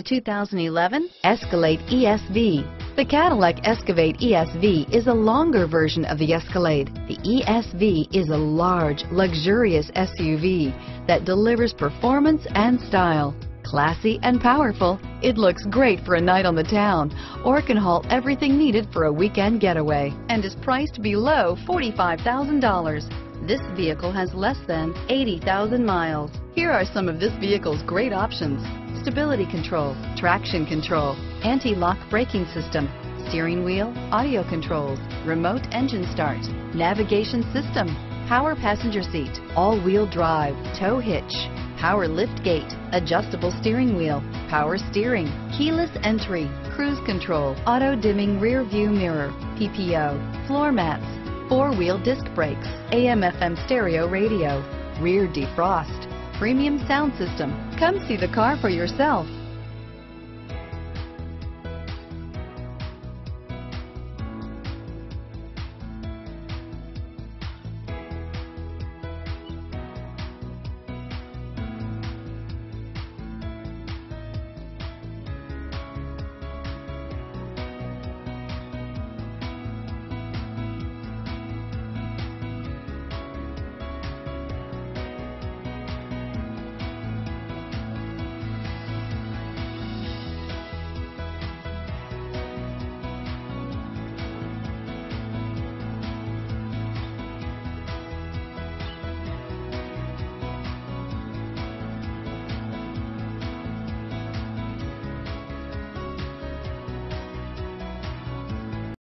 The 2011 Escalade ESV. The Cadillac Escalade ESV is a longer version of the Escalade. The ESV is a large, luxurious SUV that delivers performance and style. Classy and powerful, it looks great for a night on the town or can haul everything needed for a weekend getaway and is priced below $45,000. This vehicle has less than 80,000 miles. Here are some of this vehicle's great options stability control, traction control, anti-lock braking system, steering wheel, audio controls, remote engine start, navigation system, power passenger seat, all-wheel drive, tow hitch, power lift gate, adjustable steering wheel, power steering, keyless entry, cruise control, auto dimming rear view mirror, PPO, floor mats, four-wheel disc brakes, AM FM stereo radio, rear defrost, premium sound system. Come see the car for yourself.